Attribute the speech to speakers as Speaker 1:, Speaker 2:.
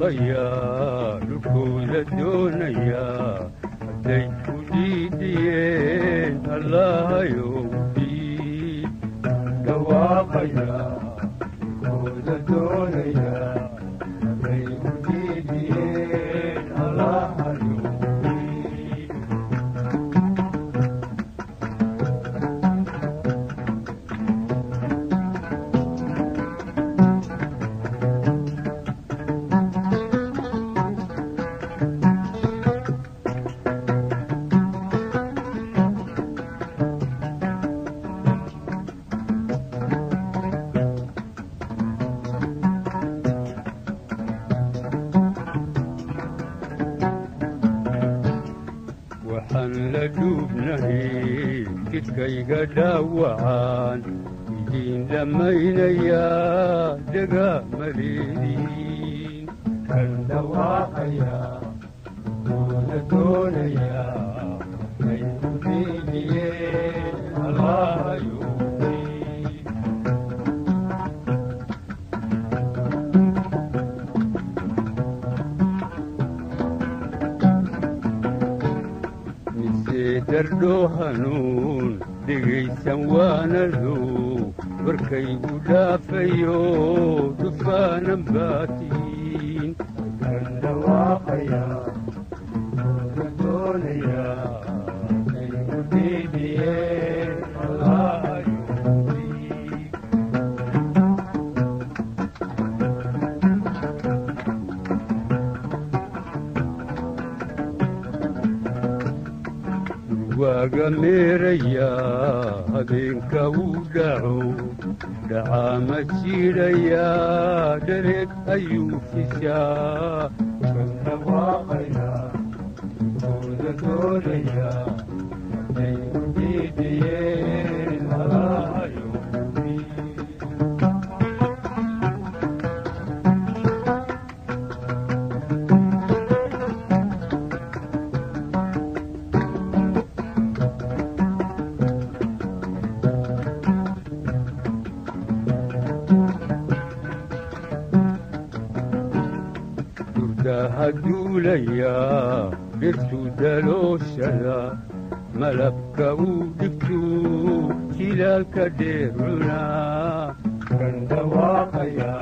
Speaker 1: dhawaaqayaa dhulkooda doonaya hadday ku doonaya waxaan la dhuubnahay jidkayga dhaawacaan idiin dhammaynayaa dhaga maleediin kan dhawaaqaya dooda doonaya mise dardho hanuun dhegaysan waanadu warkaygu dhaafayo dhufaanan baatiin waaga meeraya habeenka uu dhaco dhacaama jiidhaya dhareeg ayuu fishaa durdaha duulaya dhirtu dalooshada malabka uu dhigtuu jilaalka dheeruna kan dhawaaqaya